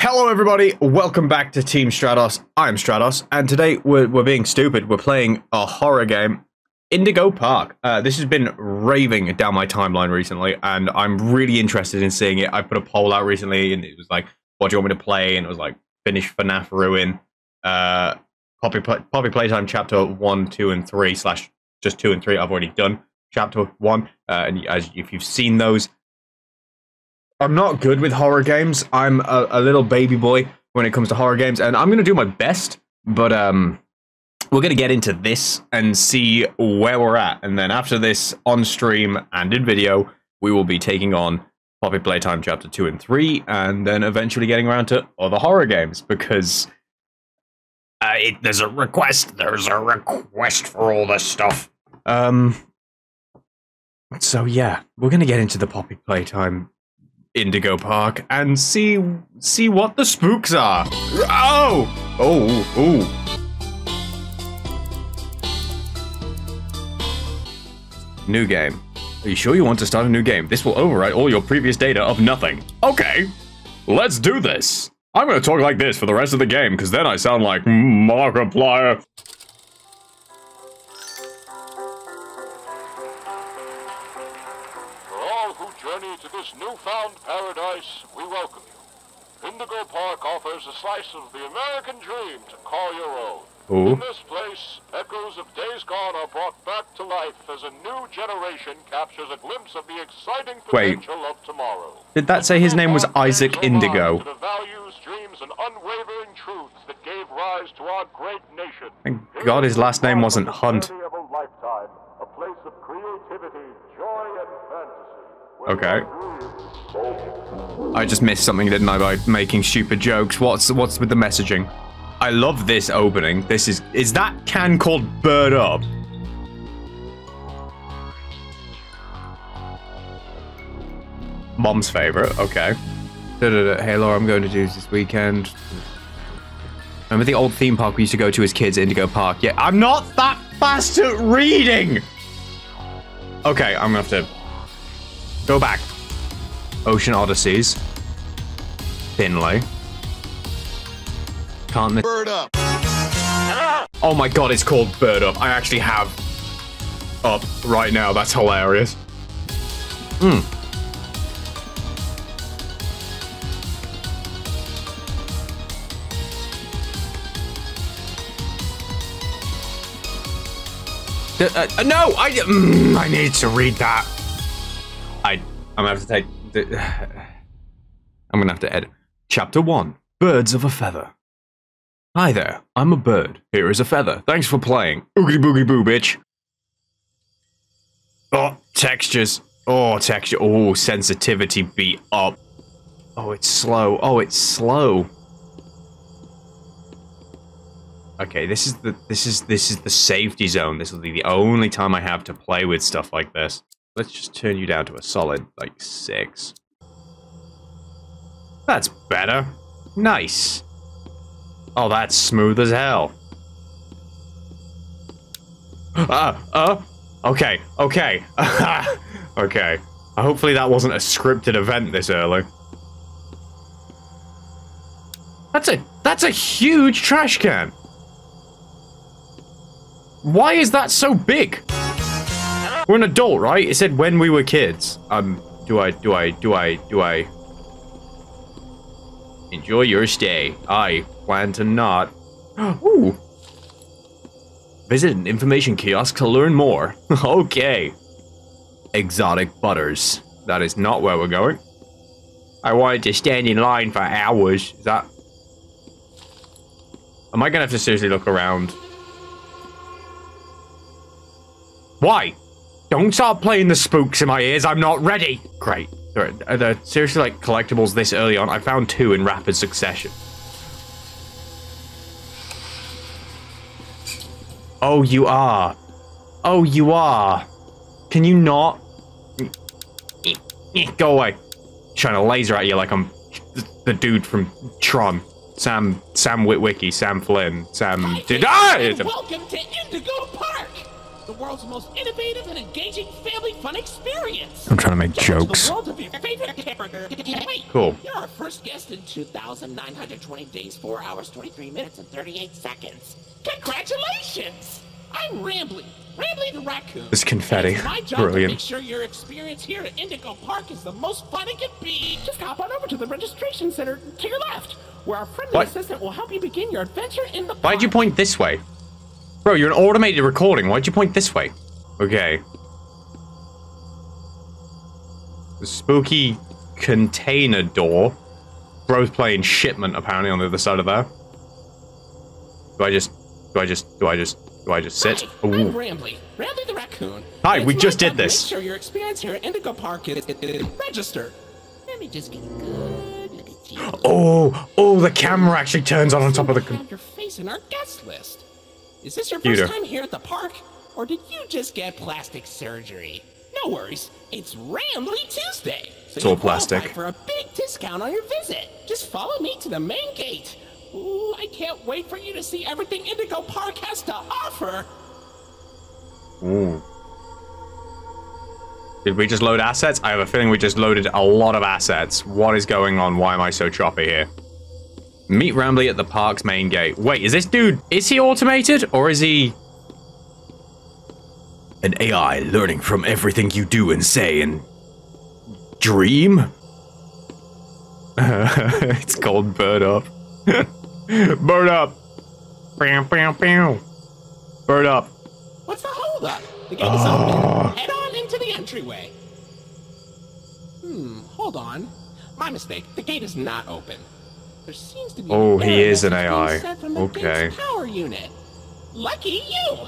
Hello everybody, welcome back to Team Stratos. I'm Stratos, and today we're, we're being stupid. We're playing a horror game, Indigo Park. Uh, this has been raving down my timeline recently, and I'm really interested in seeing it. I put a poll out recently, and it was like, what do you want me to play? And it was like, finish FNAF Ruin, uh, Poppy, Poppy Playtime Chapter 1, 2, and 3, slash just 2 and 3 I've already done. Chapter 1, uh, and as if you've seen those, I'm not good with horror games. I'm a, a, little baby boy when it comes to horror games, and I'm gonna do my best. But um, we're gonna get into this and see where we're at, and then after this, on stream and in video, we will be taking on Poppy Playtime Chapter Two and Three, and then eventually getting around to other horror games because uh, it, there's a request. There's a request for all this stuff. Um. So yeah, we're gonna get into the Poppy Playtime Indigo Park and see see what the spooks are. Oh! Oh, oh. New game. Are you sure you want to start a new game? This will overwrite all your previous data of nothing. Okay, let's do this. I'm gonna talk like this for the rest of the game, because then I sound like Markiplier. Newfound paradise, we welcome you. Indigo Park offers a slice of the American dream to call your own. Ooh. In this place, echoes of days gone are brought back to life as a new generation captures a glimpse of the exciting potential Wait. of tomorrow. Did that say his name was Isaac Indigo? The values, dreams, and unwavering truths that gave rise to our great nation. Thank God his last name wasn't Hunt. A place of creativity, joy, and fantasy. Okay. I just missed something, didn't I, by making stupid jokes. What's what's with the messaging? I love this opening. This is is that can called Bird Up? Mom's favorite. Okay. Da, da, da. Hey Laura, I'm going to do this weekend. Remember the old theme park we used to go to as kids, Indigo Park? Yeah, I'm not that fast at reading. Okay, I'm gonna have to Go back. Ocean Odysseys. Finley. Can't miss. Bird up. Oh my god, it's called Bird Up. I actually have up right now. That's hilarious. Hmm. Uh, uh, no, I, mm, I need to read that. I'm gonna have to take. The, I'm gonna have to edit. Chapter one: Birds of a feather. Hi there, I'm a bird. Here is a feather. Thanks for playing. Oogie boogie boo, bitch. Oh, textures. Oh, texture. Oh, sensitivity beat up. Oh, it's slow. Oh, it's slow. Okay, this is the this is this is the safety zone. This will be the only time I have to play with stuff like this. Let's just turn you down to a solid, like, six. That's better. Nice. Oh, that's smooth as hell. Ah, uh, uh, okay, okay. okay. Hopefully that wasn't a scripted event this early. That's a, that's a huge trash can. Why is that so big? We're an adult, right? It said when we were kids. Um, do I, do I, do I, do I... Enjoy your stay. I plan to not. Ooh. Visit an information kiosk to learn more. okay. Exotic butters. That is not where we're going. I wanted to stand in line for hours. Is that... Am I gonna have to seriously look around? Why? Don't start playing the spooks in my ears. I'm not ready. Great. Are there seriously like collectibles this early on? I found two in rapid succession. Oh, you are. Oh, you are. Can you not? Go away. trying to laser at you like I'm the dude from Tron. Sam, Sam Witwicky, Sam Flynn, Sam... Did I? Ah! Welcome to Indigo Park! The world's most innovative and engaging family fun experience. I'm trying to make Get jokes. The world of your favorite character. Wait, Cool. You're our first guest in 2,920 days, 4 hours, 23 minutes, and 38 seconds. Congratulations! I'm Rambley, Rambley the raccoon. It's confetti. It's my job Brilliant. to make sure your experience here at Indigo Park is the most fun it can be. Just hop on over to the registration center to your left, where our friendly What? assistant will help you begin your adventure in the park. Why'd you point this way? Bro, you're an automated recording. Why'd you point this way? Okay. The spooky container door. Bro's playing shipment apparently on the other side of there. Do I just do I just do I just do I just sit? Hi, I'm Rambley, Rambley the raccoon. Hi, And we just did this. Make sure your experience here at Indigo Park is, is, is registered. Let me just get a good look at you. Oh, oh, the camera actually turns on on top of the. Have your face in our guest list. Is this your Cuter. first time here at the park, or did you just get plastic surgery? No worries, it's Rambley Tuesday. So It's all plastic. For a big discount on your visit. Just follow me to the main gate. Ooh, I can't wait for you to see everything Indigo Park has to offer. Ooh. Did we just load assets? I have a feeling we just loaded a lot of assets. What is going on? Why am I so choppy here? Meet Rambley at the park's main gate. Wait, is this dude, is he automated or is he... An AI learning from everything you do and say and dream? it's called Bird Up. Bird Up. Bam, bam, bam. Bird Up. What's the holdup? The gate is Ah. open. Head on into the entryway. Hmm, hold on. My mistake. The gate is not open. There seems to be Oh, he is an AI. sent from the Okay. power unit. Lucky you!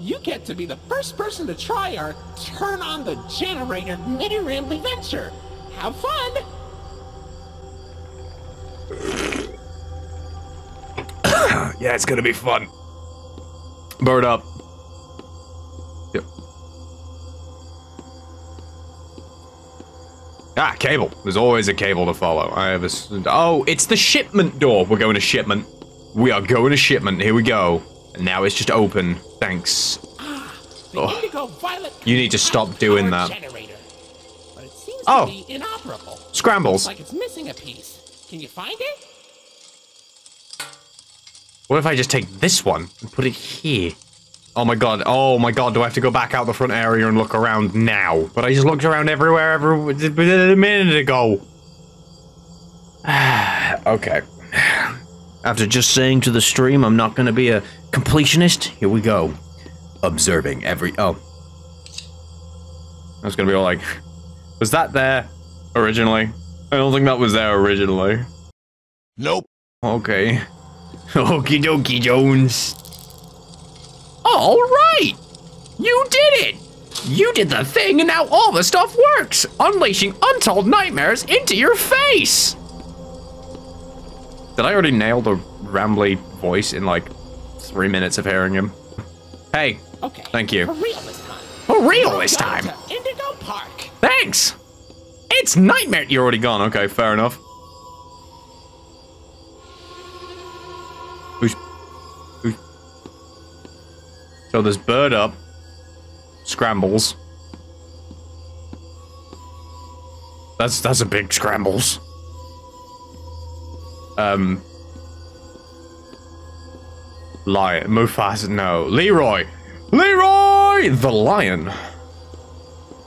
You get to be the first person to try our turn on the generator mini rambly venture. Have fun! Yeah, it's gonna be fun. Bird up. Ah, cable. There's always a cable to follow. I have a. Oh, it's the shipment door. We're going to shipment. We are going to shipment. Here we go. And now it's just open. Thanks. Oh. You need to stop doing that. But it seems Oh. to be inoperable. Scrambles. Like it's missing a piece. Can you find it? What if I just take this one and put it here? Oh my god, oh my god, do I have to go back out the front area and look around now? But I just looked around everywhere every a minute ago. okay. After just saying to the stream I'm not going to be a completionist, here we go. Observing every. Oh. I was going to be all like, was that there originally? I don't think that was there originally. Nope. Okay. Okie dokie, Jones. All right! You did it! You did the thing, and now all the stuff works! Unleashing untold nightmares into your face! Did I already nail the rambly voice in like three minutes of hearing him? Hey, Okay. Thank you. For real this time. for real this time! Indigo Park. Thanks! It's Nightmare! You're already gone, okay, fair enough. Who's... Who's... So there's Bird Up. Scrambles. That's, that's a big scrambles. Um... Lion. Mufasa, no. Leroy! Leroy! The lion.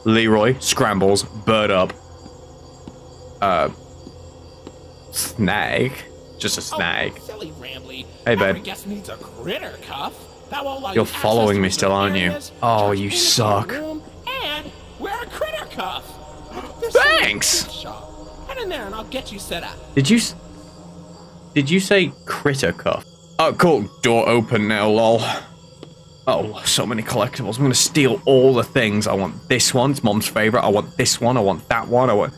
Leroy, Scrambles, Bird Up, uh, Snag. Just a snag. Oh, silly Rambley. Hey, babe. Guest needs a critter cuff. That will allow You're following me still, aren't you? Oh, you suck. and wear a critter cuff. Thanks. gift shop. Head in there and I'll get you set up. Did you... Did you say critter cuff? Oh, cool. Door open now, lol. Oh, so many collectibles. I'm gonna steal all the things. I want this one. It's mom's favorite. I want this one. I want that one. I want...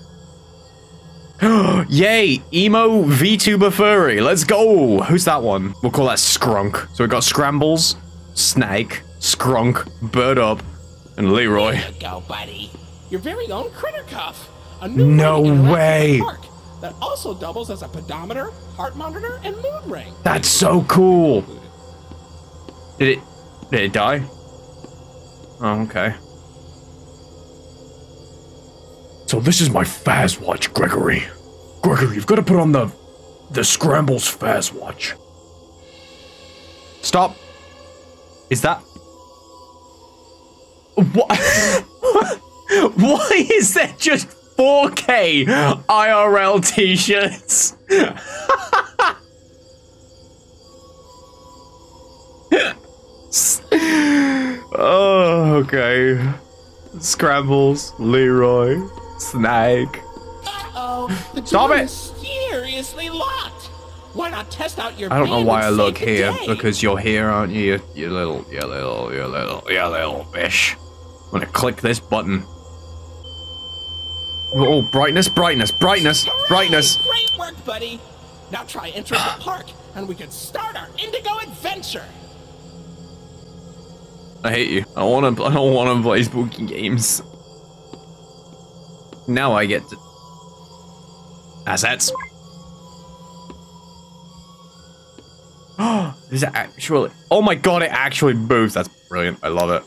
Yay! Emo VTuber Furry. Let's go! Who's that one? We'll call that Scrunk. So we've got Scrambles, Snake, Scrunk, Bird Up, and Leroy. There you go, buddy. Your very own critter cuff. A new No way to interact with way. the park that also doubles as a pedometer, heart monitor, and mood ring. That's so cool! Did it... Did it die? Oh, okay. So this is my Faz watch, Gregory. Gregory, you've got to put on the the Scrambles Faz watch. Stop. Is that... What? Why is there just 4K IRL t-shirts? oh, okay. Scrambles, Leroy, Snag. Uh-oh, the Stop it. seriously locked. Why not test out your I don't know why I look here day? because you're here, aren't you? You, you little, you little, you little, you little fish. I'm gonna click this button. Oh, brightness, brightness, brightness, Hooray! brightness. Great work, buddy. Now try entering the park, and we can start our Indigo adventure. I hate you. I want to. I don't want to play spooky games. Now I get assets. Oh, is it actually? Oh my god! It actually moves. That's brilliant. I love it.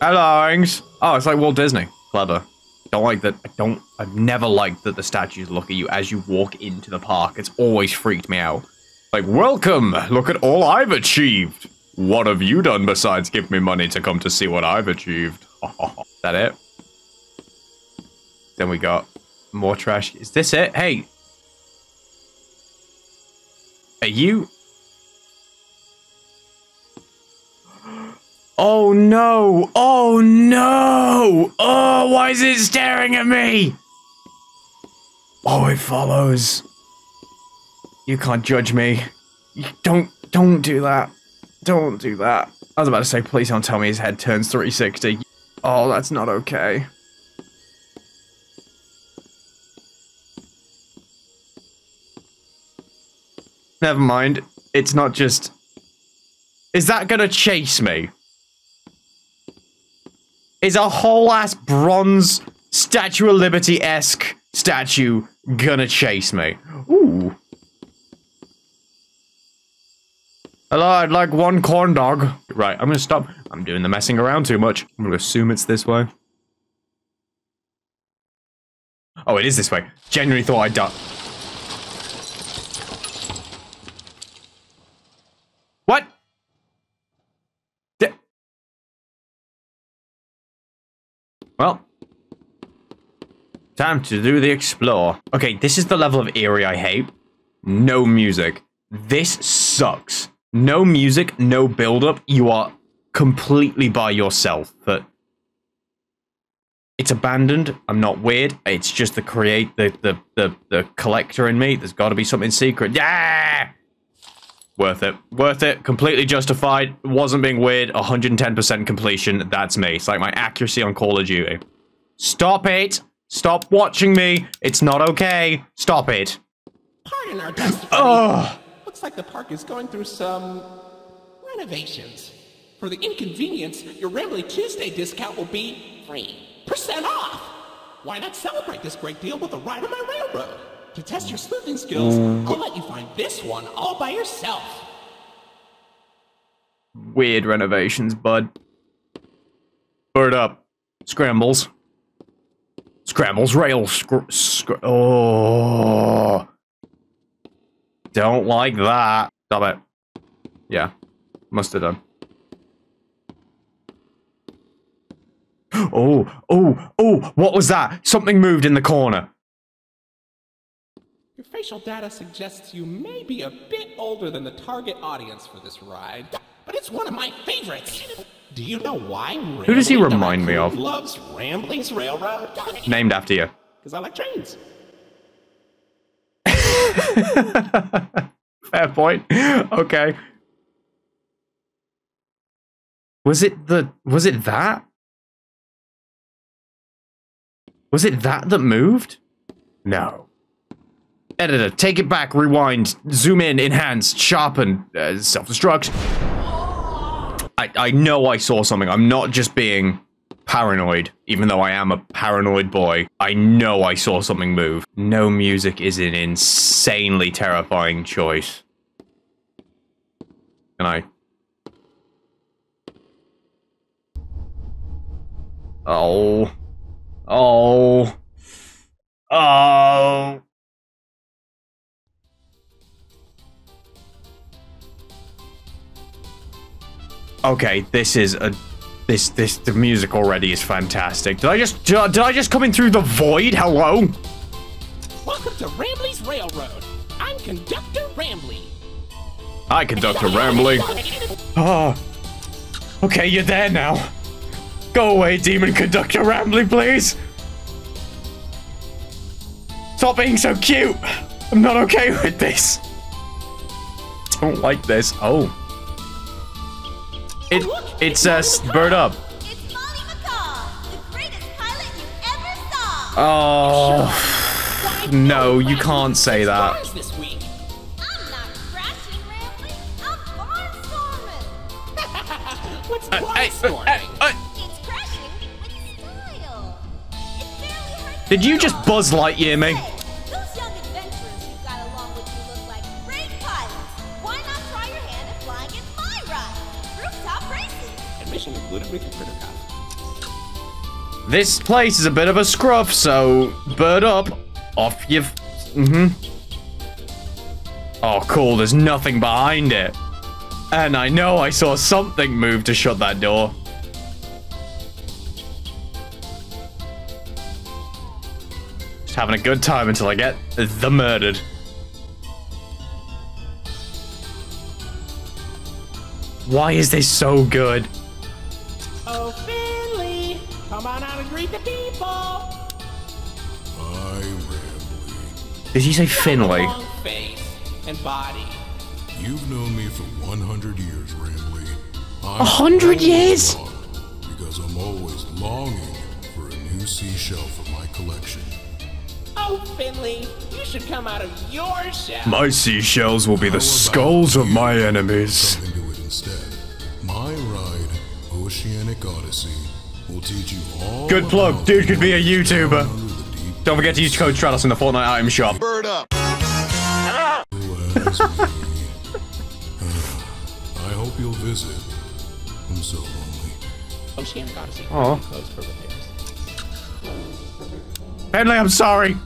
Hello, Ings. Oh, it's like Walt Disney. Clever. Don't like that. I don't. I've never liked that the statues look at you as you walk into the park. It's always freaked me out. Like, welcome. Look at all I've achieved. What have you done besides give me money to come to see what I've achieved? That it? Then we got more trash. Is this it? Hey. Are you? Oh no! Oh no! Oh, why is it staring at me? Oh, it follows. You can't judge me. You don't don't do that. Don't do that. I was about to say, please don't tell me his head turns 360. Oh, that's not okay. Never mind. It's not just. Is that gonna chase me? Is a whole ass bronze Statue of Liberty esque statue gonna chase me? Ooh. Hello, I'd like one corn dog. Right, I'm gonna stop. I'm doing the messing around too much. I'm gonna assume it's this way. Oh, it is this way. Genuinely thought I'd done. What? Di- well, time to do the explore. Okay, this is the level of eerie I hate. No music. This sucks. No music, no build-up. You are completely by yourself. But it's abandoned. I'm not weird. It's just the create the the the, the collector in me. There's got to be something secret. Yeah. Worth it. Worth it. Completely justified. Wasn't being weird. 110% completion. That's me. It's like my accuracy on Call of Duty. Stop it. Stop watching me. It's not okay. Stop it. Pardon our dust. Oh. Looks like the park is going through some renovations. For the inconvenience, your Rambley Tuesday discount will be 3% off. Why not celebrate this great deal with a ride on my railroad? To test your sleuthing skills, I'll let you find this one all by yourself. Weird renovations, bud. Bird up. Scrambles. Scrambles rail. Scr scr oh. Don't like that. Stop it. Yeah. Must have done. Oh, oh, oh, what was that? Something moved in the corner. Facial data suggests you may be a bit older than the target audience for this ride, but it's one of my favorites. Do you know why? Who does he remind me of? Loves Rambley's Railroad. Named after you. Because I like trains. Fair point. Okay. Was it the was it that? Was it that that moved? No. Editor, take it back, rewind, zoom in, enhance, sharpen, uh, self-destruct. I, I know I saw something. I'm not just being paranoid, even though I am a paranoid boy. I know I saw something move. No music is an insanely terrifying choice. Can I? Oh. Oh. Oh. Okay, this is a this this the music already is fantastic. Did I just did I, just come in through the void? Hello? Welcome to Rambley's Railroad. I'm Conductor Rambley. Hi, Conductor Rambley. Oh. Ah, okay, you're there now. Go away, Demon Conductor Rambley, please. Stop being so cute. I'm not okay with this. Don't like this. Oh. It it's uh bird up. It's Mollie Macaw, the greatest pilot you ever saw. Oh no, you can't say that. Stars this week. I'm not crashing, Rambley. I'm barnstorming. What's Uh, hey, uh, barnstorming? uh, It's crashing with style. It barely hurts Did you at just all. Buzz Lightyear me? This place is a bit of a scruff, so bird up. Off you. Mm hmm. Oh, cool. There's nothing behind it. And I know I saw something move to shut that door. Just having a good time until I get the murdered. Why is this so good? Oh, come on out and greet the people. Hi, Rambley. Did he say Finley? Face and body. You've known me for 100 years, Rambley. A hundred years? Because I'm always longing for a new seashell for my collection. Oh, Finley, you should come out of your shell. My seashells will be the skulls of my enemies. Come into it instead. My ride, Oceanic Odyssey, will teach you Good plug. Dude could be a YouTuber. under the deep Don't forget to use code Stratos in the Fortnite item shop. Bird up. blue as me. I hope you'll visit. I'm so lonely. Oceanic Odyssey. Aw. Closed for repairs. Henley, I'm sorry.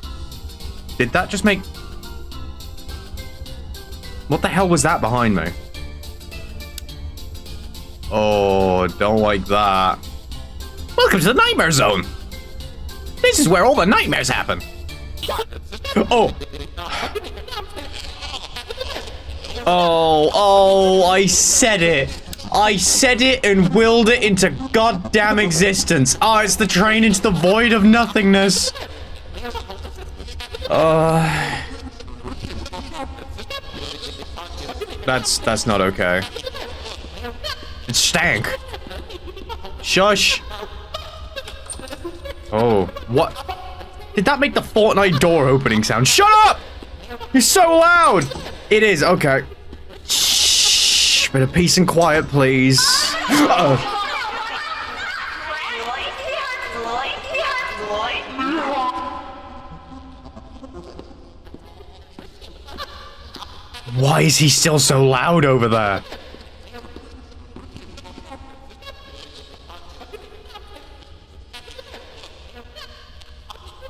Did that just make... What the hell was that behind me? Oh, don't like that. Welcome to the Nightmare Zone. This is where all the nightmares happen. Oh. Oh, oh, I said it. I said it and willed it into goddamn existence. Oh, it's the train into the void of nothingness. Uh, that's that's not okay. It stank. Shush. Oh, what? Did that make the Fortnite door opening sound? Shut up! You're so loud. It is okay. Shh. Bit of peace and quiet, please. Why is he still so loud over there?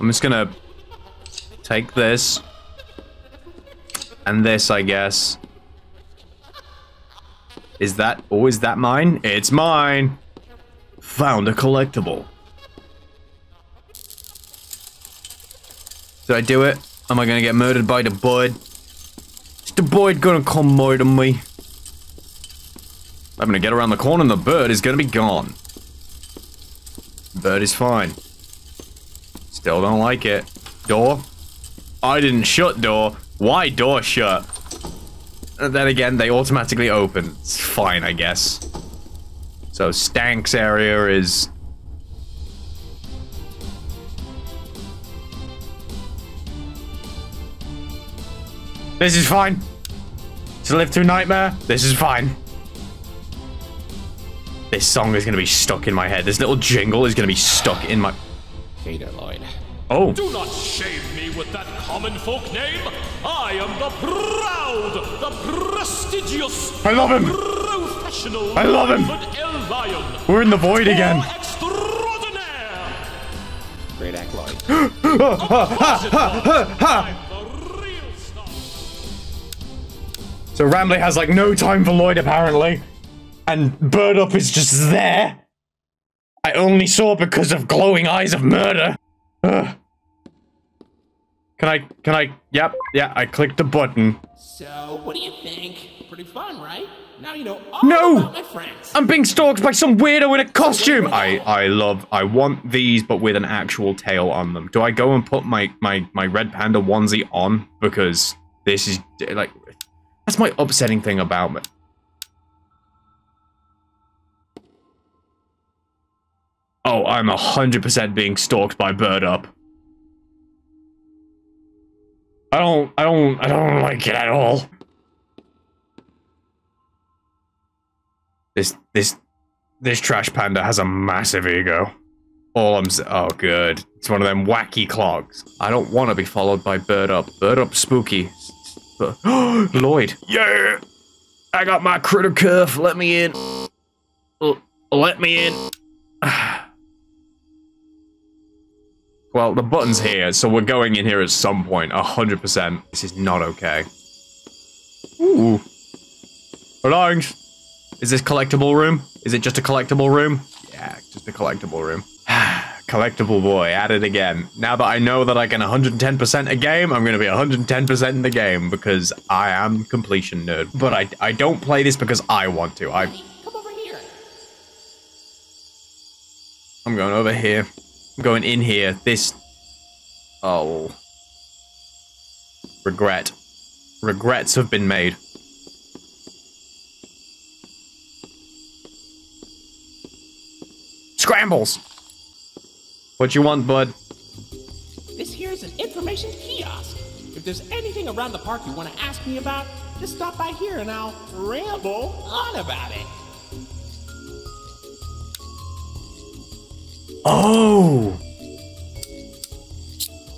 I'm just gonna take this and this, I guess. Is that, oh, is that mine? It's mine. Found a collectible. Did I do it? Am I gonna get murdered by the bird? Is the bird gonna come murder me? I'm gonna get around the corner and the bird is gonna be gone. Bird is fine. Still don't like it. Door? I didn't shut door. Why door shut? And then again, they automatically open. It's fine, I guess. So Stank's area is... This is fine. To live through Nightmare, this is fine. This song is gonna be stuck in my head. This little jingle is gonna be stuck in my... Lloyd. Oh. Do not shame me with that common folk name. I am the proud, the prestigious, I love him. professional I love him. Lion. We're in the void again. Extraordinaire. I'm the real star. So Rambley has like no time for Lloyd apparently. And Bird Up is just there. I only saw because of glowing eyes of murder. Ugh. Can I, can I, yep, yeah, I clicked the button. So, what do you think? Pretty fun, right? Now you know all No! about my friends. I'm being stalked by some weirdo in a costume. I I love. I want these, but with an actual tail on them. Do I go and put my my my red panda onesie on because this is like that's my upsetting thing about me. Oh, I'm a hundred percent being stalked by Bird Up. I don't. I don't. I don't like it at all. This this this trash panda has a massive ego. All I'm s- oh good. It's one of them wacky clogs. I don't want to be followed by Bird Up. Bird Up spooky. But Lloyd. Yeah. I got my critter cuff. Let me in. Let me in. well, the button's here, so we're going in here at some point. A hundred percent. This is not okay. Ooh. Belongs. Is this collectible room? Is it just a collectible room? Yeah, just a collectible room. collectible boy, at it again. Now that I know that I can 110% a game, I'm going to be 110% in the game because I am completion nerd. But I, I don't play this because I want to. I, Come over here. I'm going over here. I'm going in here. This... Oh. Regret. Regrets have been made. Scrambles! What you want, bud? This here is an information kiosk. If there's anything around the park you want to ask me about, just stop by here and I'll ramble on about it. Oh!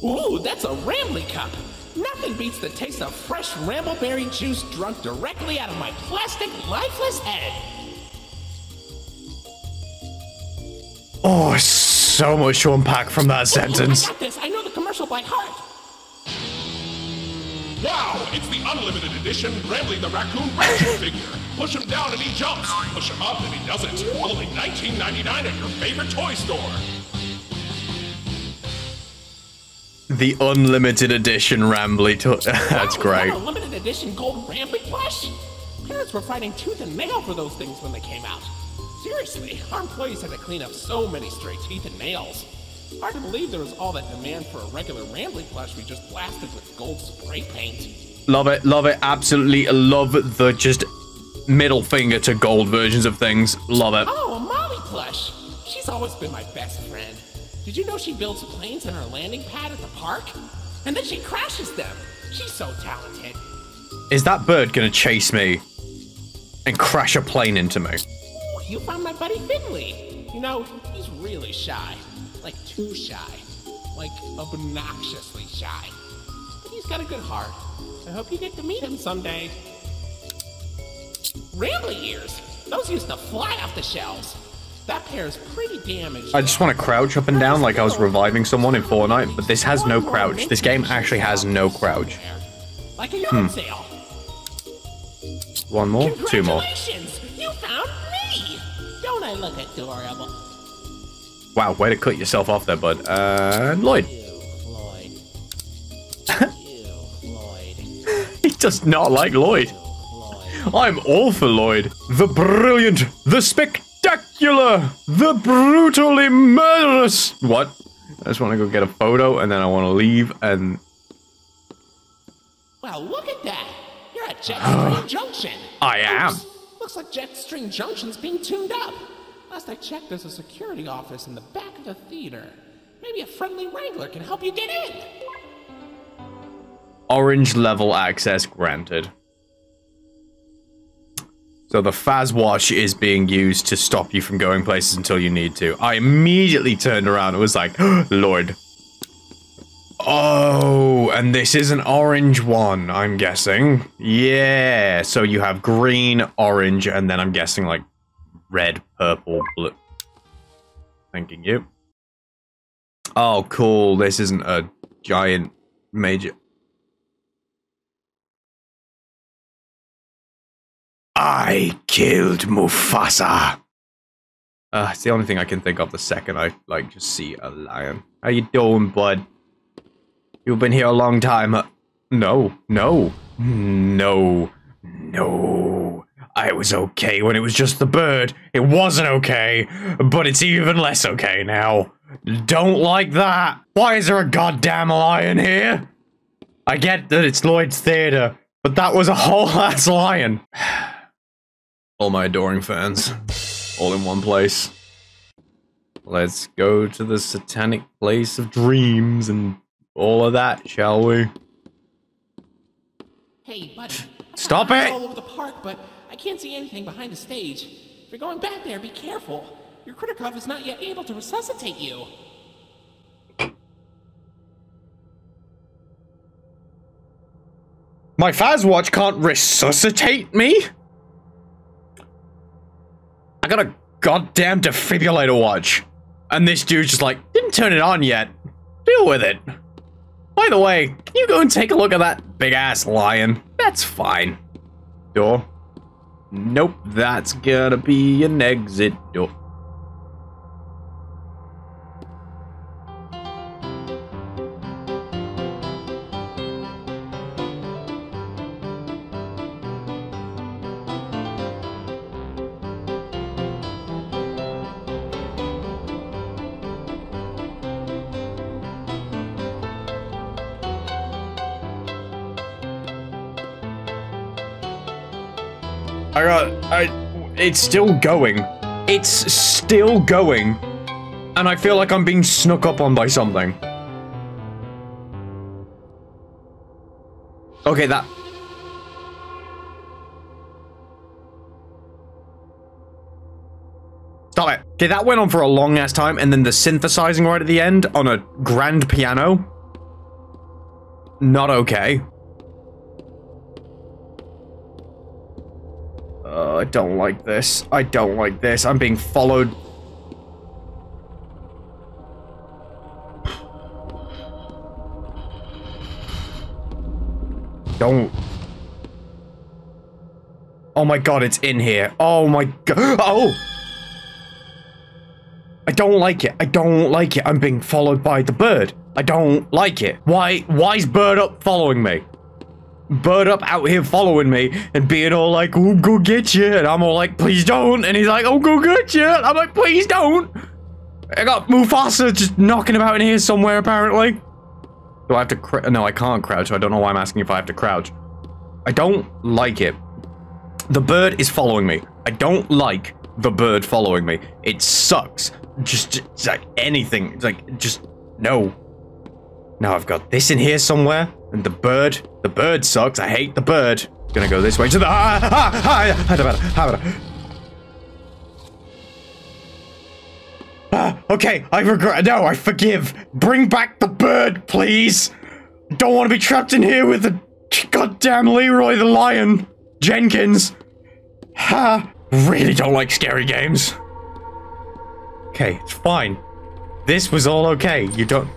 Ooh, that's a Rambley cup. Nothing beats the taste of fresh Rambleberry juice drunk directly out of my plastic, lifeless head. Oh, so much to unpack from that sentence. I got this. I know the commercial by heart. Wow, it's the unlimited edition Grambly the Raccoon action figure. Push him down and he jumps. Push him up and he doesn't. Only $19.99 at your favorite toy store. The unlimited edition Rambley. To- That's great. a limited edition gold Rambley plush? Parents were fighting tooth and nail for those things when they came out. Seriously, our employees had to clean up so many stray teeth and nails. Hard to believe there was all that demand for a regular Rambley plush we just blasted with gold spray paint. Love it, love it, absolutely love the just middle finger to gold versions of things. Love it. Oh, a Mollie plush! She's always been my best friend. Did you know she builds planes in her landing pad at the park? And then she crashes them. She's so talented. Is that bird gonna chase me and crash a plane into me? You found my buddy Finley. You know, he's really shy. Like, too shy. Like, obnoxiously shy. But he's got a good heart. I hope you get to meet him someday. Rambley ears! Those used to fly off the shelves. That pair is pretty damaged. I just want to crouch up and down like I was reviving someone in Fortnite, but this has no crouch. This game actually has no crouch. Like a hmm. yard sale. One more, two more. You found me! Don't I look adorable? Wow, way to cut yourself off there, bud. Uh, Lloyd. You, Floyd. you, Floyd. He does not like Lloyd. I'm all for Lloyd. The brilliant, the spectacular, the brutally murderous. What? I just want to go get a photo and then I want to leave and Wow, look at that! You're at Jetstream Junction. I am. Oops. Looks like Jetstream Junction's being tuned up. Last I checked, there's a security office in the back of the theater. Maybe a friendly wrangler can help you get in. orange level access granted. So the Faz Watch is being used to stop you from going places until you need to. I immediately turned around and was like, Lord. Oh, and this is an orange one, I'm guessing. Yeah, so you have green, orange, and then I'm guessing like red, purple, blue. Thanking you. Oh, cool. This isn't a giant major. I killed Mufasa. Uh, it's the only thing I can think of the second I like just see a lion. How you doing, bud? You've been here a long time. Uh, no, no, no, no. I was okay when it was just the bird. It wasn't okay, but it's even less okay now. Don't like that. Why is there a goddamn lion here? I get that it's Lloyd's Theatre, but that was a whole ass lion. All my adoring fans, all in one place. Let's go to the satanic place of dreams and all of that, shall we? Hey, buddy. Stop it! All over the park, but I can't see anything behind the stage. If you're going back there, be careful. Your critter cuff is not yet able to resuscitate you. My Fazwatch can't resuscitate me? I got a goddamn defibrillator watch. And this dude's just like, didn't turn it on yet. Deal with it. By the way, can you go and take a look at that big ass lion? That's fine. Door. Nope, that's gonna be an exit door. I got. I. It's still going. It's still going. And I feel like I'm being snuck up on by something. Okay, that. Stop it. Okay, that went on for a long ass time, and then the synthesizing right at the end on a grand piano. Not okay. I don't like this. I don't like this. I'm being followed. Don't. Oh my god, it's in here. Oh my god. Oh! I don't like it. I don't like it. I'm being followed by the bird. I don't like it. Why? Why is bird up following me? Bird up out here following me and being all like, oh, go get you. And I'm all like, please don't. And he's like, oh, go get you. And I'm like, please don't. I got Mufasa just knocking about in here somewhere, apparently. Do I have to No, I can't crouch. I don't know why I'm asking if I have to crouch. I don't like it. The bird is following me. I don't like the bird following me. It sucks. Just, just like anything. It's like, just, no. Now I've got this in here somewhere. And the bird, the bird sucks. I hate the bird. Gonna go this way to the. Ah, ah, ah, ah, about, Ah, okay, I regret. No, I forgive. Bring back the bird, please. Don't want to be trapped in here with the goddamn Leroy the Lion Jenkins. Ha! Really don't like scary games. Okay, it's fine. This was all okay. You don't.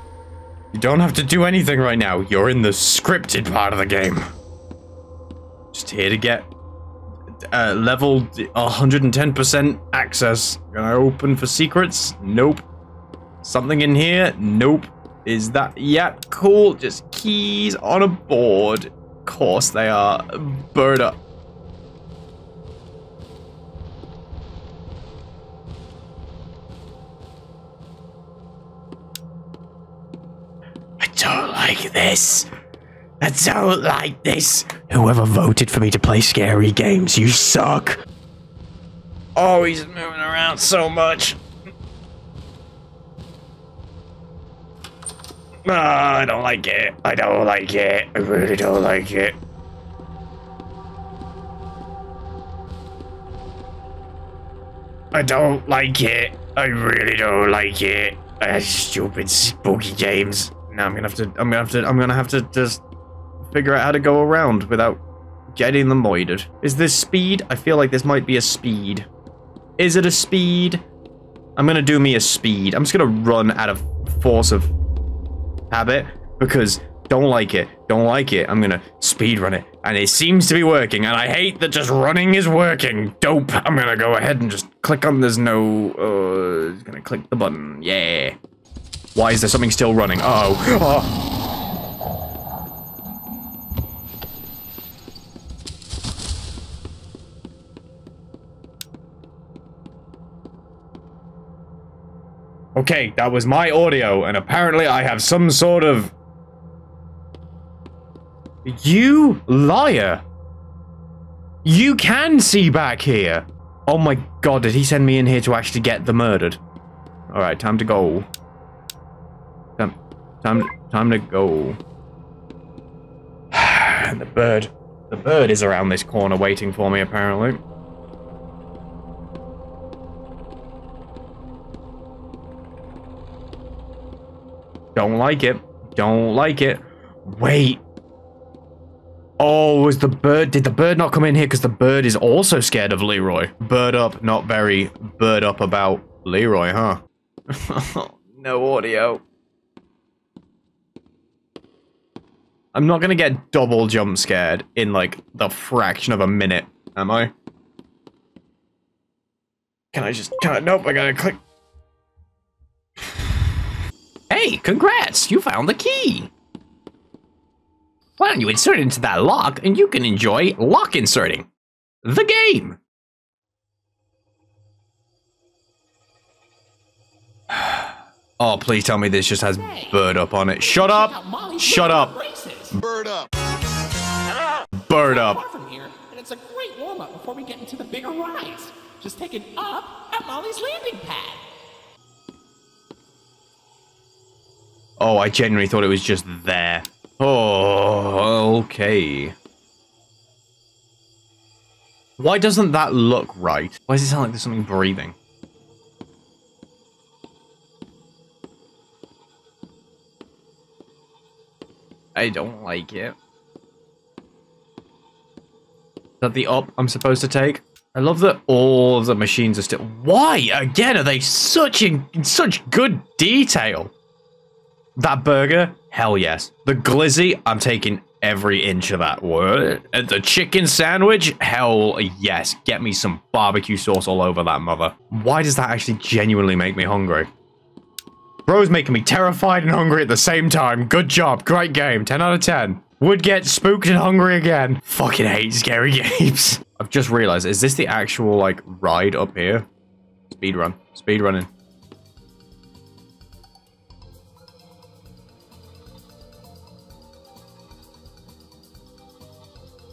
You don't have to do anything right now. You're in the scripted part of the game. Just here to get uh, level 110% access. Gonna open for secrets? Nope. Something in here? Nope. Is that... Yeah, cool. Just keys on a board. Of course they are. Bird up. I don't like this. I don't like this. Whoever voted for me to play scary games, you suck. Oh, he's moving around so much. Ah, I don't like it. I don't like it. I really don't like it. I don't like it. I really don't like it. Stupid spooky games. Now I'm gonna have to. I'm gonna have to. I'm gonna have to just figure out how to go around without getting them moided. Is this speed? I feel like this might be a speed. Is it a speed? I'm gonna do me a speed. I'm just gonna run out of force of habit because don't like it, don't like it. I'm gonna speed run it, and it seems to be working. And I hate that just running is working. Dope. I'm gonna go ahead and just click on. There's no. Uh, gonna click the button. Yeah. Why is there something still running? Uh oh. Oh. Okay, that was my audio, and apparently I have some sort of. You liar! You can see back here! Oh my god, did he send me in here to actually get the murdered? Alright, time to go. Time, time, to go. And the bird. The bird is around this corner waiting for me, apparently. Don't like it. Don't like it. Wait. Oh, was the bird... Did the bird not come in here because the bird is also scared of Leroy? Bird up, not very bird up about Leroy, huh? no audio. I'm not gonna get double jump scared in like the fraction of a minute, am I? Can I just... Can I... Nope, I gotta click... Hey, congrats! You found the key! Why don't you insert it into that lock and you can enjoy lock inserting? The game! Oh, please tell me this just has bird up on it. Shut up! Shut up! Bird up. Bird up! Far from here, and it's a great warm up before we get into the bigger rides. Just take it up at Mollie's landing pad. Oh, I genuinely thought it was just there. Oh, okay. Why doesn't that look right? Why does it sound like there's something breathing? I don't like it. Is that the op I'm supposed to take? I love that all the machines are still. Why again are they such in such good detail? That burger, hell yes. The glizzy, I'm taking every inch of that word. And the chicken sandwich, hell yes. Get me some barbecue sauce all over that mother. Why does that actually genuinely make me hungry? Bro's making me terrified and hungry at the same time. Good job. Great game. 10 out of 10. Would get spooked and hungry again. Fucking hate scary games. I've just realized, is this the actual, like, ride up here? Speed run. Speed running.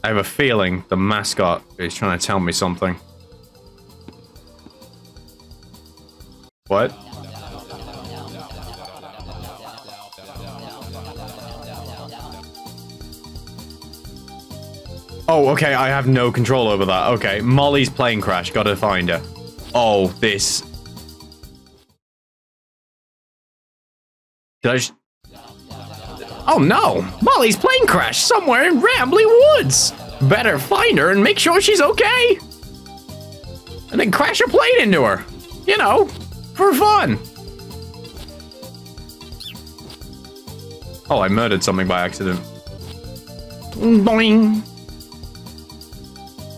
I have a feeling the mascot is trying to tell me something. What? Oh, okay, I have no control over that. Okay, Mollie's plane crash, gotta find her. Oh, this. Did I just... Oh no! Mollie's plane crashed somewhere in Rambley Woods! Better find her and make sure she's okay! And then crash a plane into her! You know, for fun! Oh, I murdered something by accident. Boing!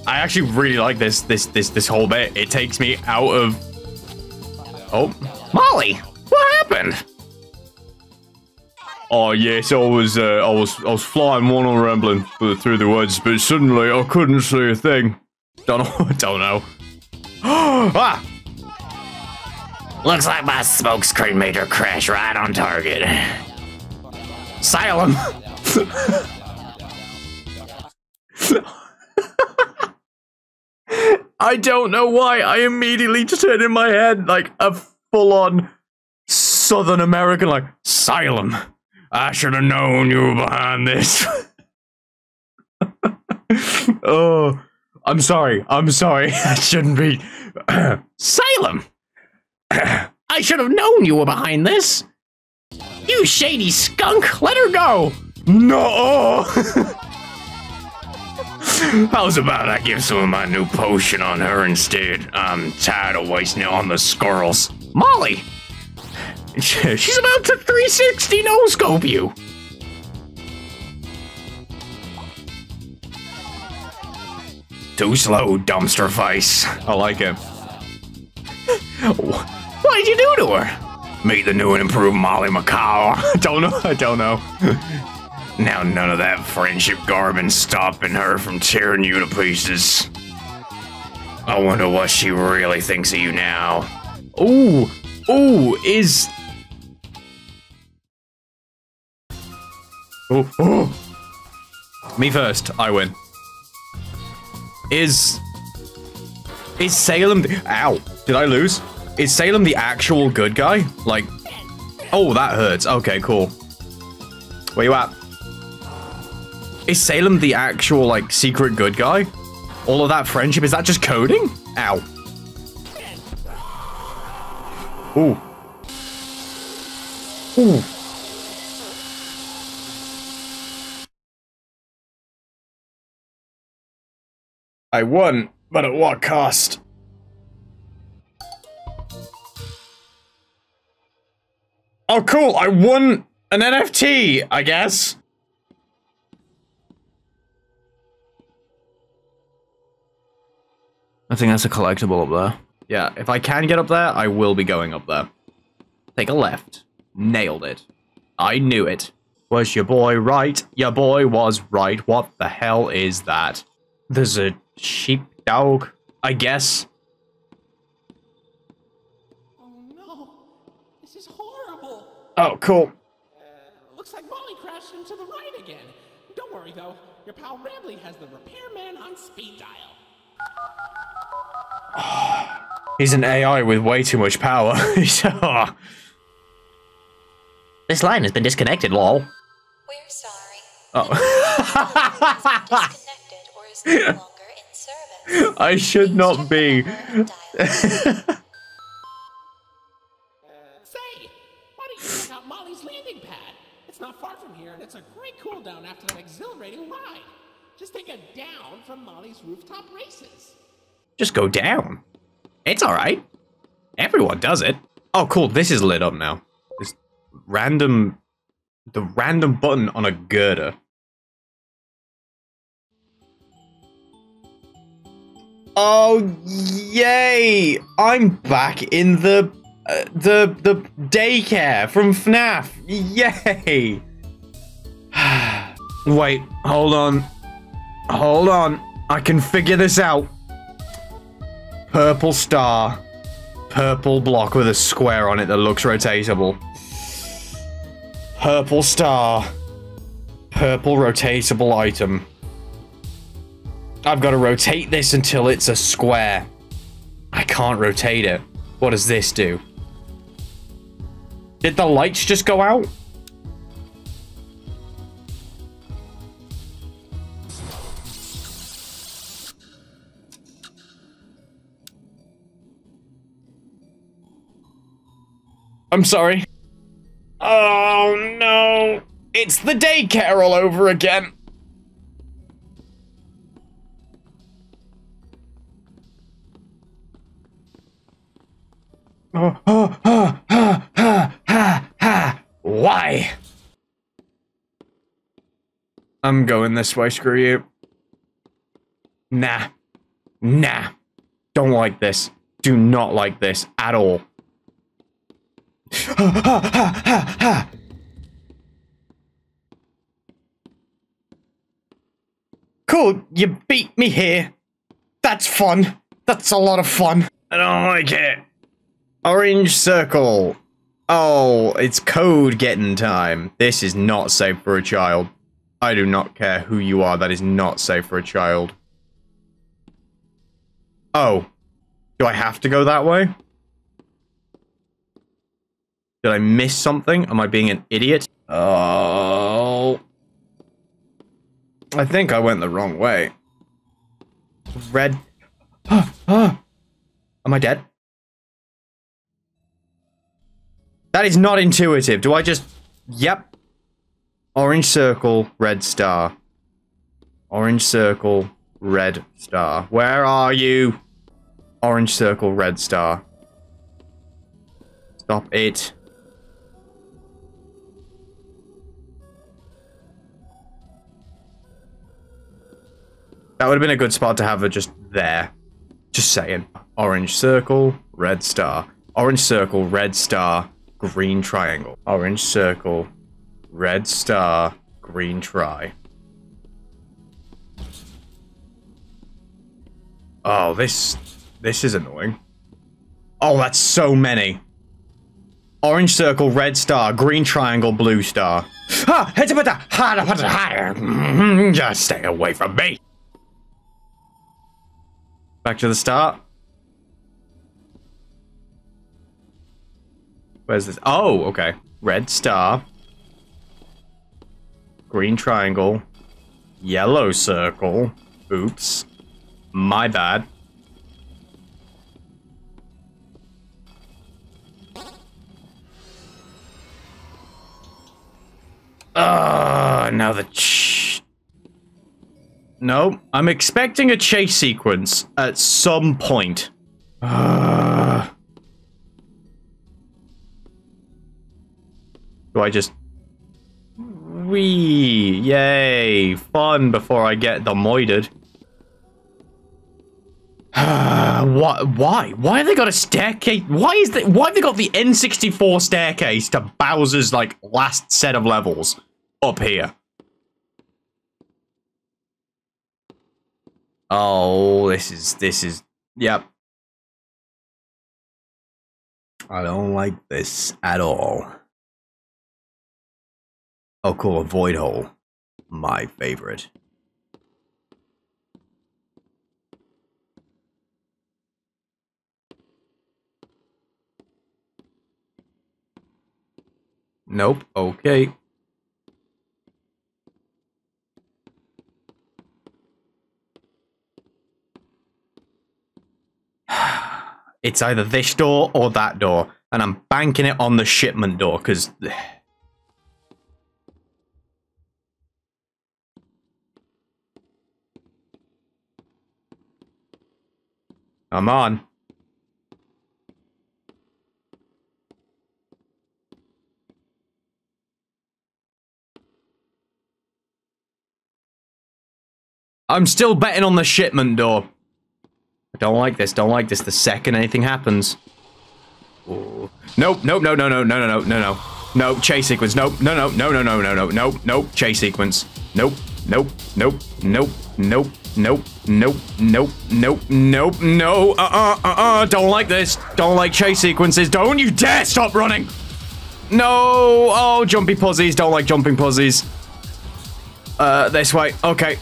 I actually really like this this this this whole bit. It takes me out of Oh, Mollie! What happened? Oh yes, I was uh, I was I was flying one on rambling through the woods, but suddenly I couldn't see a thing. Don't know. Don't know. ah! Looks like my smokescreen made her crash right on target. Asylum. I don't know why. I immediately just turned in my head like a full-on Southern American, like Asylum. I should have known you were behind this. oh, I'm sorry. I'm sorry. I shouldn't be. Salem! I should have known you were behind this. You shady skunk, let her go. no. How's about I give some of my new potion on her instead? I'm tired of wasting it on the squirrels. Mollie! She's about to 360 no scope you. Too slow, dumpster face. I like it. What did you do to her? Meet the new and improved Mollie Macaw. I don't know. I don't know. Now none of that friendship garbage stopping her from tearing you to pieces. I wonder what she really thinks of you now. Ooh, ooh, is. Ooh, ooh. Me first. I win. Is. Is Salem. The, ow. Did I lose? Is Salem the actual good guy? Like. Oh, that hurts. Okay, cool. Where you at? Is Salem the actual, like, secret good guy? All of that friendship, is that just coding? Ow. Ooh. Ooh. I won, but at what cost? Oh, cool. I won an NFT, I guess. I think that's a collectible up there. Yeah, if I can get up there, I will be going up there. Take a left. Nailed it. I knew it. Was your boy right? Your boy was right. What the hell is that? There's a sheepdog, I guess. Oh no, this is horrible. Oh, cool. Uh, looks like Mollie crashed into the right again. Don't worry though, your pal Rambley has the repairman on speed dial. He's an AI with way too much power. oh. This line has been disconnected, lol. We're sorry. Oh. Disconnected or is no longer in service. I should not be. Dial. Uh, say, why don't you check out Mollie's landing pad? It's not far from here, and it's a great cool down after that exhilarating ride. Just take a down from Mollie's rooftop races. Just go down. It's alright. Everyone does it. Oh, cool. This is lit up now. This random. The random button on a girder. Oh, yay! I'm back in the. Uh, the the daycare from FNAF. Yay! Wait, hold on. Hold on. I can figure this out. Purple star. Purple block with a square on it that looks rotatable. Purple star. Purple rotatable item. I've got to rotate this until it's a square. I can't rotate it. What does this do? Did the lights just go out? I'm sorry. Oh no. It's the daycare all over again. Oh, oh, oh, oh, oh, oh, oh. Why? I'm going this way, screw you. Nah. Nah. Don't like this. Do not like this at all. cool, you beat me here. That's fun. That's a lot of fun. I don't like it. Orange circle. Oh, it's code getting time. This is not safe for a child. I do not care who you are. That is not safe for a child. Oh. Do I have to go that way? Did I miss something? Am I being an idiot? Oh. I think I went the wrong way. Red. Am I dead? That is not intuitive. Do I just... Yep. Orange circle, red star. Orange circle, red star. Where are you? Orange circle, red star. Stop it. That would have been a good spot to have her just there. Just saying. Orange circle, red star. Orange circle, red star, green triangle. Orange circle, red star, green try. Oh, this this is annoying. Oh, that's so many. Orange circle, red star, green triangle, blue star. Ah, Just stay away from me. Back to the start. Where's this? Oh, okay. Red star. Green triangle. Yellow circle. Oops. My bad. Uh, now the No, I'm expecting a chase sequence at some point. Do I just... Wee! Yay! Fun before I get demoited. what? Why? Why have they got a staircase? Why is that? Why have they got the N64 staircase to Bowser's like last set of levels up here? Oh, this is this is yep. I don't like this at all. Oh, cool, a void hole. My favorite. Nope. Okay. It's either this door or that door. And I'm banking it on the shipment door, because... I'm on. I'm still betting on the shipment door. Don't like this, don't like this. The second anything happens. Nope, nope, no, no, no, no, no, no, no, no. No, chase sequence. Nope, no, no, no, no, no, no, no, nope, nope, chase sequence. Nope, nope, nope, nope, nope, nope, nope, nope, nope, nope, no, uh-uh, uh-uh, don't like this. Don't like chase sequences. Don't you dare stop running. No, oh, jumpy puzzies. Don't like jumping puzzies. Uh, this way. Okay.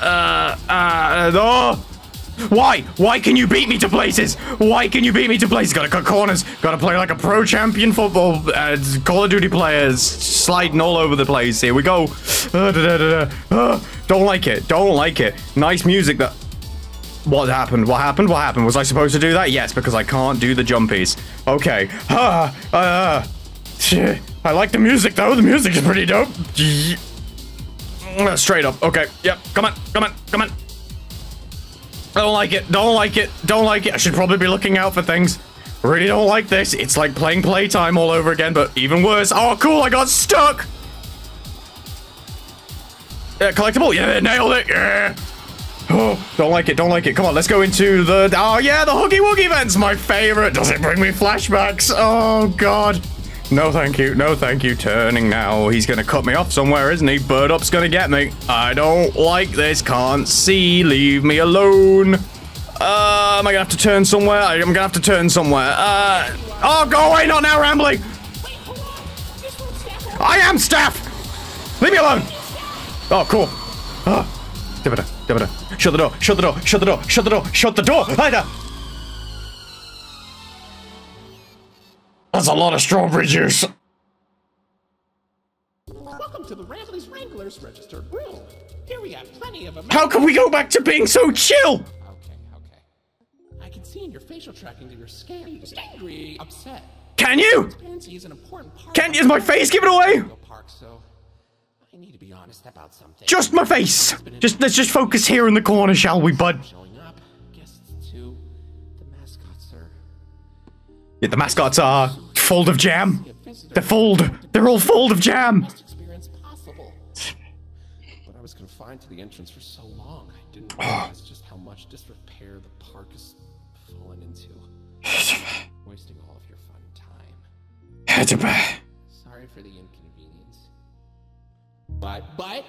Uh, uh, oh! Why? Why can you beat me to places? Why can you beat me to places? Gotta cut corners. Gotta play like a pro champion football. Uh, Call of Duty players sliding all over the place. Here we go. Uh, da, da, da, uh, don't like it. Don't like it. Nice music that... What happened? What happened? What happened? Was I supposed to do that? Yes, because I can't do the jumpies. Okay. Ah, uh, I like the music though. The music is pretty dope. Straight up. Okay. Yep. Come on. Come on. Come on. I don't like it. Don't like it. Don't like it. I should probably be looking out for things. Really don't like this. It's like playing playtime all over again, but even worse. Oh, cool. I got stuck. Yeah, collectible. Yeah, nailed it. Yeah. Oh, don't like it. Don't like it. Come on, let's go into the... Oh, yeah, the Huggy Wuggy event's my favorite. Does it bring me flashbacks? Oh, God. No, thank you. No, thank you. Turning now. He's going to cut me off somewhere, isn't he? Bird Up's going to get me. I don't like this. Can't see. Leave me alone. Uh, am I going to have to turn somewhere? I'm going to have to turn somewhere. Uh, oh, go away. Not now, Rambling. I am staff. Leave me alone. Oh, cool. Oh. Shut the door. Shut the door. Shut the door. Shut the door. Shut the door. Hider. That's a lot of strawberry juice. Welcome to the Ramblers Wranglers Registered Grill. Here we have plenty of. How can we go back to being so chill? Okay, okay. I can see in your facial tracking that you're scared, angry, upset. Can you? Transparency is an important part. Can is my face given away? Park, so I need to be honest about something. Just my face. Just let's just focus here in the corner, shall we, bud? Yeah, the mascots are full of jam. They're full. They're all full of jam. But I was confined to the entrance for so long. I didn't oh. realize just how much disrepair the park has fallen into. Wasting all of your fun time. Sorry for the inconvenience. But, but,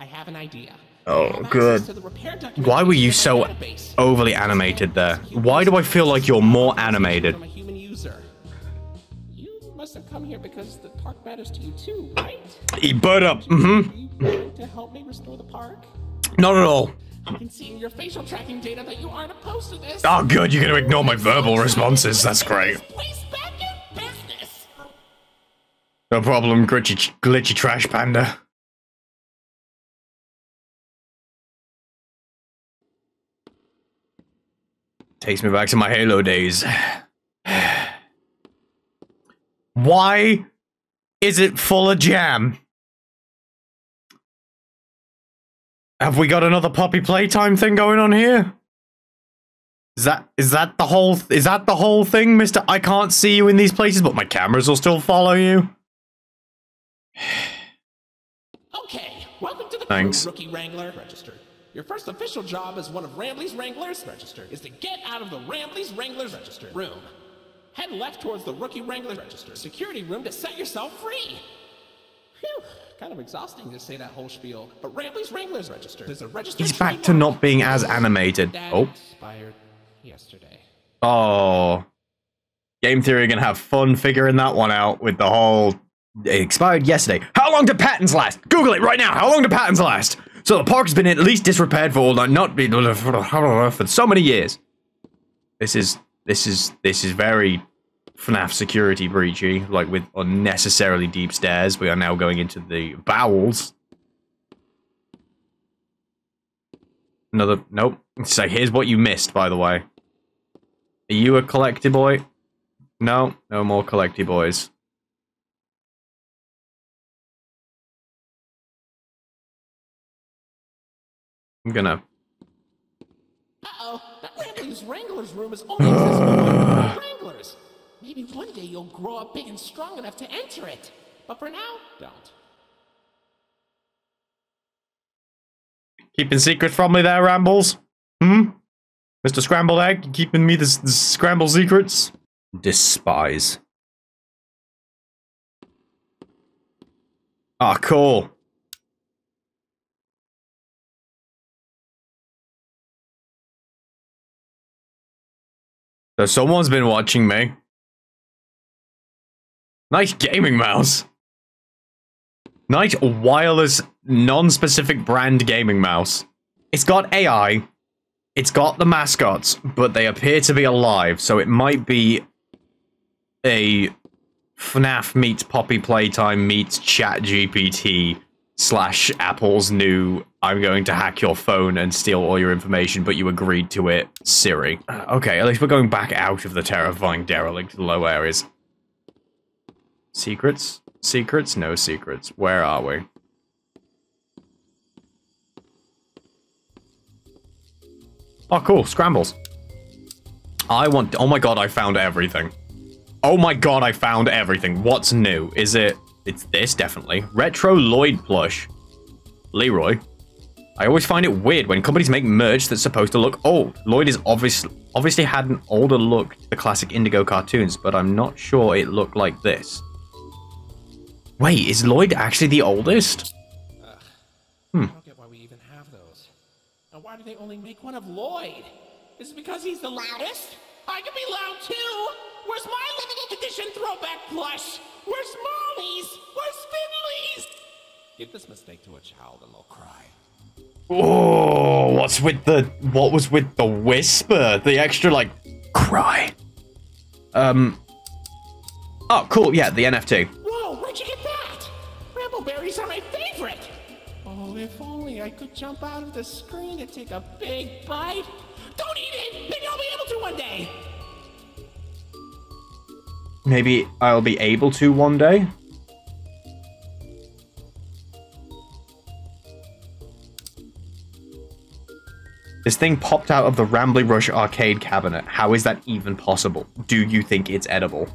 I have an idea. Oh, good. to the repair Why were you so in my database. overly animated there? Why do I feel like you're more animated? Must have come here because the park matters to you too, right? He bird up. Mm-hmm. You willing to help me restore the park? Not at all. I can see in your facial tracking data that you aren't opposed to this. Oh, good. You're going to ignore my verbal responses. That's great. Place back in business. No problem, glitchy, glitchy trash panda. Takes me back to my Halo days. Why is it full of jam? Have we got another Poppy Playtime thing going on here? Is that is that the whole is that the whole thing, Mister? I can't see you in these places, but my cameras will still follow you. Okay, welcome to the Thanks. crew, Rookie Wrangler. Registered. Your first official job as one of Rambley's Wranglers, register is to get out of the Rambley's Wranglers register room. Head left towards the Rookie Wrangler register security room to set yourself free. Phew, kind of exhausting to say that whole spiel, but Rambley's Wranglers register is a registered. He's back to not being as animated. Oh, expired yesterday. oh. Game theory gonna have fun figuring that one out with the whole. It expired yesterday. How long do patents last? Google it right now. How long do patents last? So the park has been at least disrepaired for all not be for so many years. This is this is this is very FNAF security breachy, like with unnecessarily deep stairs. We are now going into the bowels. Another nope. So here's what you missed, by the way. Are you a collecty boy? No, no more collecty boys. I'm gonna. Uh-oh, that Rambley's Wranglers room is only accessible by Wranglers. Maybe one day you'll grow up big and strong enough to enter it. But for now, don't. Keeping secret from me there, Rambles? Hmm? Mr. Scrambled Egg, you keeping me the, the scramble secrets? Despise. Ah, cool. So someone's been watching me. Nice gaming mouse. Nice wireless, non-specific brand gaming mouse. It's got AI. It's got the mascots, but they appear to be alive, so it might be a FNAF meets Poppy Playtime meets Chat GPT slash Apple's new I'm going to hack your phone and steal all your information, but you agreed to it, Siri. Uh, Okay, at least we're going back out of the terrifying derelict low areas. Secrets? Secrets? No secrets. Where are we? Oh, cool. Scrambles. I want... Oh my god, I found everything. Oh my god, I found everything. What's new? Is it... It's this, definitely. Retro Lloyd plush. Leroy. I always find it weird when companies make merch that's supposed to look old. Lloyd is obviously obviously had an older look to the classic Indigo cartoons, but I'm not sure it looked like this. Wait, is Lloyd actually the oldest? Hmm. I don't get why we even have those. And why do they only make one of Lloyd? Is it because he's the loudest? I can be loud too! Where's my limited edition throwback plush? Where's Mollie's? Where's Finley's? Give this mistake to a child and they'll cry. Oh, what's with the what was with the whisper? The extra like cry. Um. Oh, cool. Yeah, the NFT. Whoa, where'd you get that? Brambleberries are my favorite! Oh, if only I could jump out of the screen and take a big bite. Don't eat it! Maybe I'll be able to one day! Maybe I'll be able to one day. This thing popped out of the Rambley Rush arcade cabinet. How is that even possible? Do you think it's edible?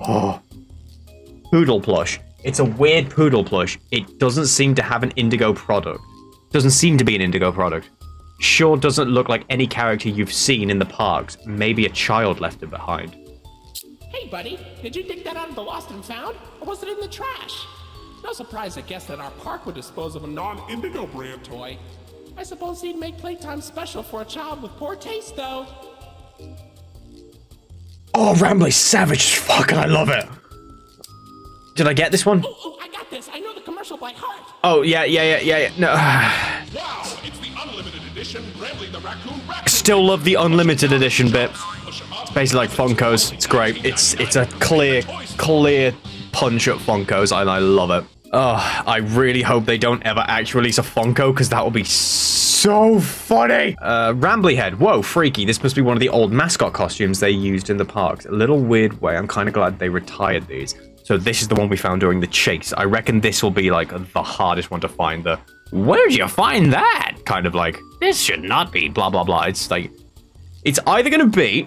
Oh. Poodle plush. It's a weird poodle plush. It doesn't seem to have an indigo product. Doesn't seem to be an indigo product. Sure doesn't look like any character you've seen in the parks. Maybe a child left it behind. Hey, buddy, did you dig that out of the lost and found? Or was it in the trash? No surprise, I guess, that our park would dispose of a non-Indigo brand toy. I suppose he'd make playtime special for a child with poor taste, though. Oh, Rambley's savage as fuck, and I love it. Did I get this one? Oh, oh, I got this. I know the commercial by heart. Oh, yeah, yeah, yeah, yeah, yeah. No. Wow, it's the unlimited Still love the unlimited edition bit. It's. Basically like Funkos. It's great. It's it's a clear, clear punch at Funkos, and I love it. Oh, I really hope they don't ever actually release a Funko, because that would be so funny. Uh, Rambley Head. Whoa, freaky. This must be one of the old mascot costumes they used in the parks. A little weird way. I'm kind of glad they retired these. So this is the one we found during the chase. I reckon this will be like the hardest one to find. The where'd you find that? Kind of like this should not be blah blah blah. It's like it's either gonna be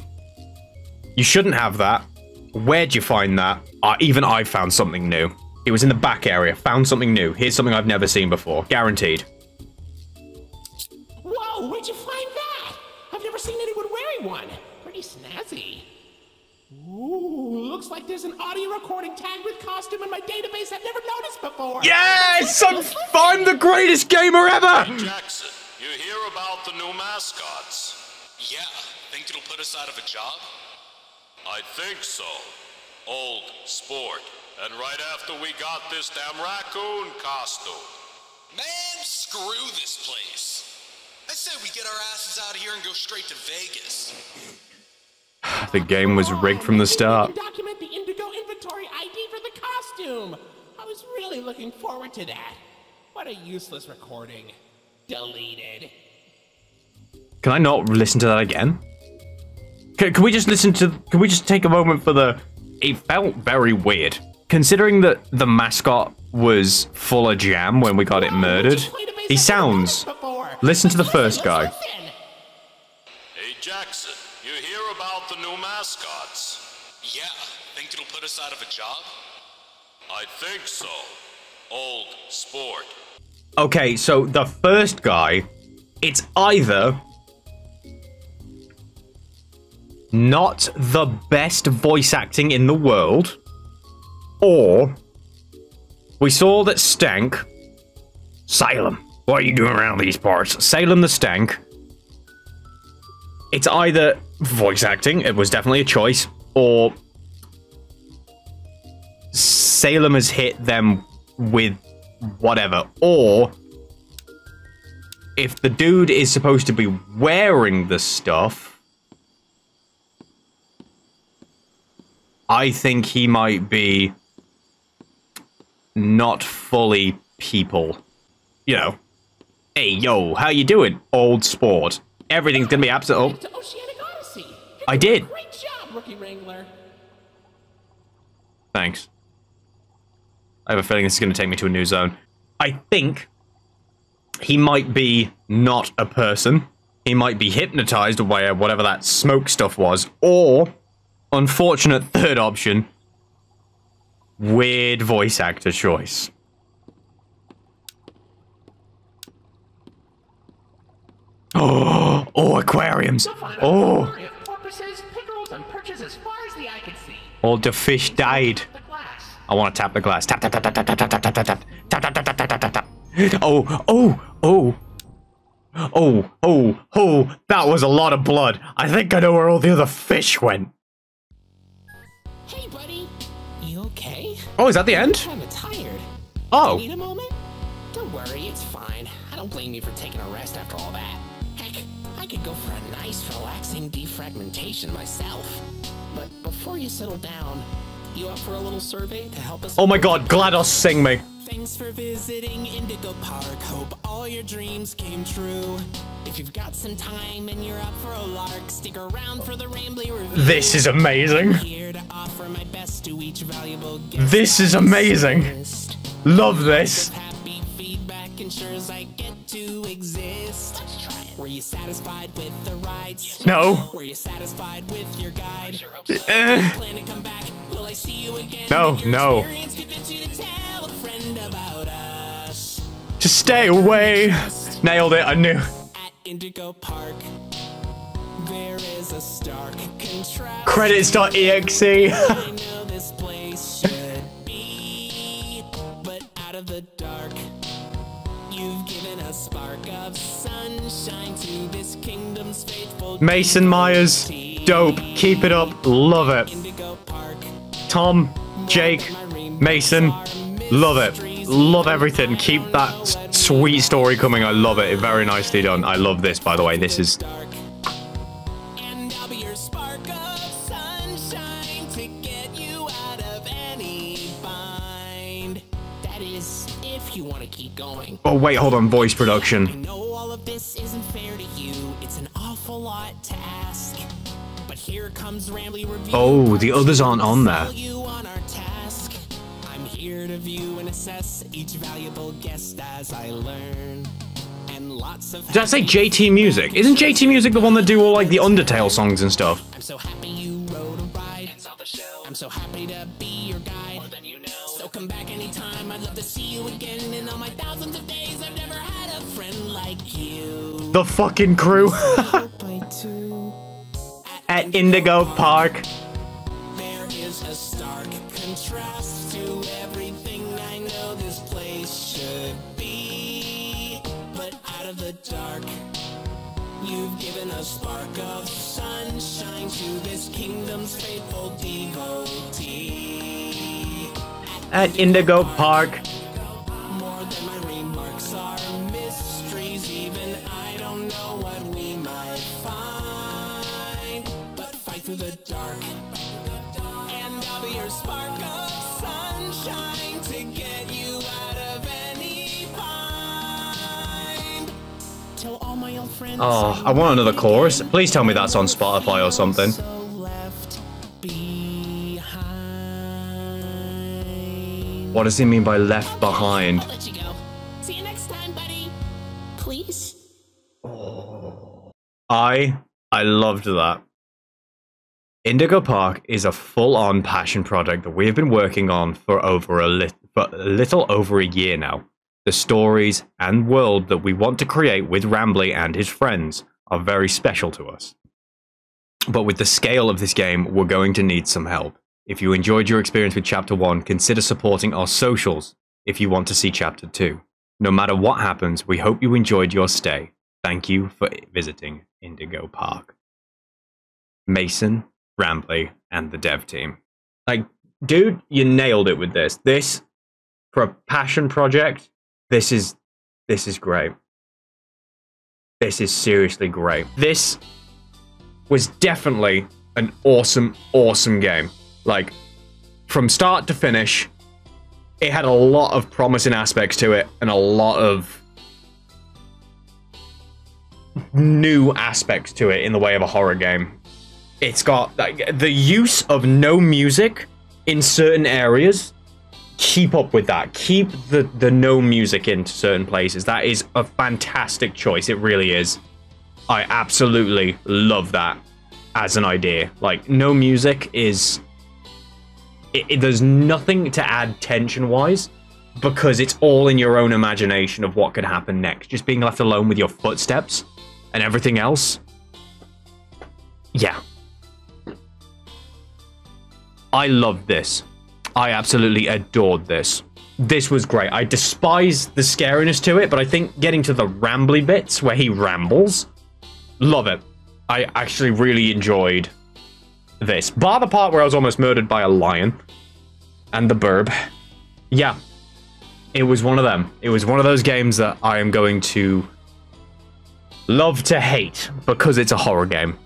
you shouldn't have that. Where'd you find that? Uh, even I found something new. It was in the back area. Found something new. Here's something I've never seen before. Guaranteed. Whoa, where'd you find that? I've never seen anyone wearing one. Pretty snazzy. Ooh, looks like there's an audio recording tagged with costume in my database I've never noticed before. Yes! I'm, I'm the greatest gamer ever! Jackson, you hear about the new mascots? Yeah, think it'll put us out of a job? I think so. Old sport. And right after we got this damn raccoon costume. Man, screw this place. I say we get our asses out of here and go straight to Vegas. The game was rigged from the start. Document the Indigo inventory ID for the costume. I was really looking forward to that. What a useless recording. Deleted. Can I not listen to that again? Can, can we just listen to... Can we just take a moment for the... It felt very weird. Considering that the mascot was full of jam when we got it murdered, he sounds... Listen to the first guy. Hey, Jackson, you hear about the new mascots? Yeah, think it'll put us out of a job? I think so. Old sport. Okay, so the first guy, it's either not the best voice acting in the world, or we saw that Stank, Salem, what are you doing around these parts? Salem the Stank. It's either voice acting, it was definitely a choice, or Salem has hit them with whatever. Or if the dude is supposed to be wearing the stuff, I think he might be not fully people. You know, hey yo, how you doing, old sport? Everything's gonna be absolute. Odyssey. You I did did. Great job, Rookie Wrangler. Thanks. I have a feeling this is going to take me to a new zone. I think he might be not a person. He might be hypnotized by uh, whatever that smoke stuff was. Or, unfortunate third option, weird voice actor choice. Oh, oh, aquariums. Oh, Porpoises, pickerels, and perches as far as the eye can see. all the fish died. The glass. I want to tap the glass. Tap, tap, tap, tap, tap, tap, tap, tap, tap, tap, tap, tap, tap, tap, tap, tap, tap. Oh, oh, oh. Oh, oh, oh, that was a lot of blood. I think I know where all the other fish went. Hey, buddy. You okay? Oh, is that the end? Kinda tired. Oh. Need a moment? Don't worry, it's fine. I don't blame you for taking a rest after all that. Could go for a nice, relaxing defragmentation myself. But before you settle down, you up for a little survey to help us? Oh my god, GLaDOS, sing me. Thanks for visiting Indigo Park. Hope all your dreams came true. If you've got some time and you're up for a lark, stick around for the Rambley review. This is amazing. Here to offer my best to each valuable guest. This is amazing. Love this. Were you satisfied with the rides? No. Were you satisfied with your guide? Uh, no, no. Just stay away. Nailed it, I knew. At Indigo Park, there is a stark contrast. Credits.exe. I know this place should be, but out of the dark spark of sunshine to this kingdom's faithful. Mason Myers. Dope. Keep it up. Love it. Tom, Jake, Mason. Love it. Love everything. Keep that sweet story coming. I love it. Very nicely done. I love this, by the way. This is. Oh, wait. Hold on. Voice production. know all of this isn't fair to you. It's an awful lot to ask. But here comes Rambley Review. Oh, the others aren't on there. You on our task. I'm here to view and assess each valuable guest as I learn. And lots of Did I say JT Music? Isn't JT Music the one that do all like the Undertale songs and stuff? I'm so happy you rode a ride and saw the show. I'm so happy to be your guide. More than you know. So come back anytime. I'd love to see you again. In all my thousands of days, I've never had a friend like you. The fucking crew at Indigo Park. There is a stark contrast to everything I know this place should be. But out of the dark, you've given a spark of sunshine to this kingdom's faithful devotee. At Indigo Park. Oh, I want another chorus. Please tell me that's on Spotify or something. What does he mean by left behind? I'll let you go. See you next time, buddy. Please. I I loved that. Indigo Park is a full-on passion project that we have been working on for over a, lit- for a little over a year now. The stories and world that we want to create with Rambley and his friends are very special to us. But with the scale of this game, we're going to need some help. If you enjoyed your experience with Chapter 1, consider supporting our socials if you want to see Chapter 2. No matter what happens, we hope you enjoyed your stay. Thank you for visiting Indigo Park. Mason, Rambley, and the dev team. Like, dude, you nailed it with this. This, for a passion project, this is this is great. This is seriously great. This was definitely an awesome, awesome game. Like, from start to finish, it had a lot of promising aspects to it and a lot of new aspects to it in the way of a horror game. It's got like the use of no music in certain areas. Keep up with that. Keep the the no music into certain places. That is a fantastic choice. It really is. I absolutely love that as an idea. Like no music is it, it- there's nothing to add tension wise because it's all in your own imagination of what could happen next. Just being left alone with your footsteps and everything else. Yeah. I loved this. I absolutely adored this. This was great. I despise the scariness to it, but I think getting to the rambly bits where he rambles, love it. I actually really enjoyed this. Bar the part where I was almost murdered by a lion and the burb. Yeah. It was one of them. It was one of those games that I am going to love to hate because it's a horror game.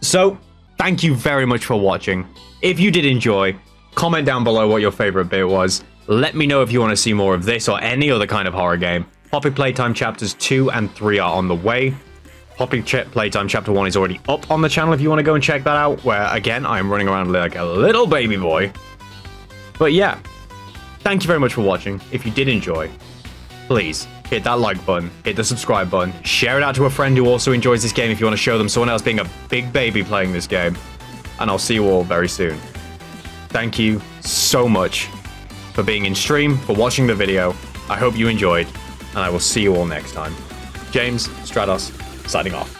So, thank you very much for watching. If you did enjoy, comment down below what your favorite bit was. Let me know if you want to see more of this or any other kind of horror game. Poppy Playtime Chapters 2 and 3 are on the way. Poppy Ch- Playtime Chapter 1 is already up on the channel if you want to go and check that out, where, again, I am running around like a little baby boy. But yeah, thank you very much for watching. If you did enjoy, please hit that like button, hit the subscribe button, share it out to a friend who also enjoys this game if you want to show them someone else being a big baby playing this game. And I'll see you all very soon. Thank you so much for being in stream, for watching the video. I hope you enjoyed, and I will see you all next time. James Stratos signing off.